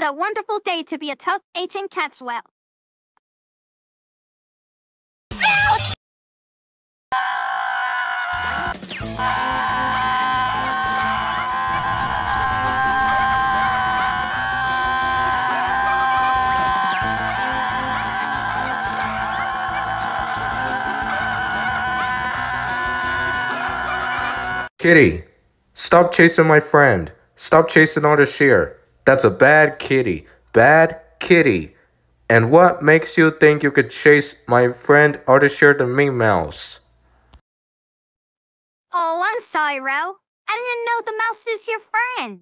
What a wonderful day to be a tough agent Katswell. Kitty, stop chasing my friend. Stop chasing Ardesheir. That's a bad kitty. Bad kitty. And what makes you think you could chase my friend Ardesheir the Mean Mouse? Oh, I'm sorry, Ro. I didn't know the mouse is your friend.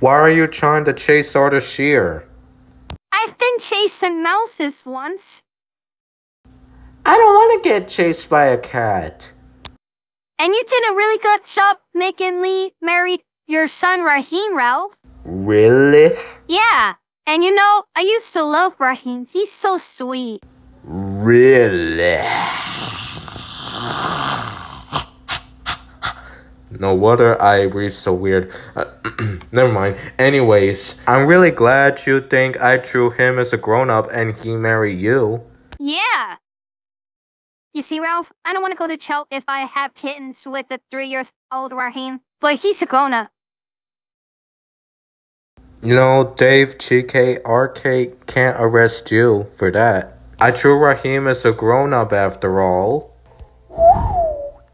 Why are you trying to chase Ardesheir? I've been chasing mouses once. I don't want to get chased by a cat. And you did a really good job making Lee marry your son Raheem, Ra'uf. Really? Yeah. And you know, I used to love Raheem. He's so sweet. Really? No wonder I breathe so weird. Uh, never mind. Anyways, I'm really glad you think I drew him as a grown up and he married you. Yeah. You see, Ra'uf, I don't want to go to Chelt if I have kittens with the three years old Raheem, but he's a grown up. You know, Dave, GK, RK can't arrest you for that. I drew Raheem as a grown up after all.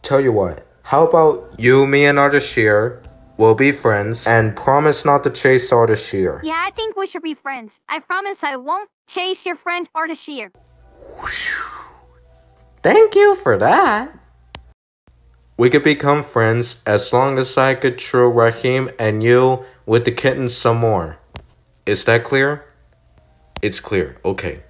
Tell you what, how about you, me, and Ardesheir will be friends and promise not to chase Ardesheir? Yeah, I think we should be friends. I promise I won't chase your friend Ardesheir. Thank you for that. We could become friends as long as I could true Raheem and you with the kittens some more. Is that clear? It's clear. Okay.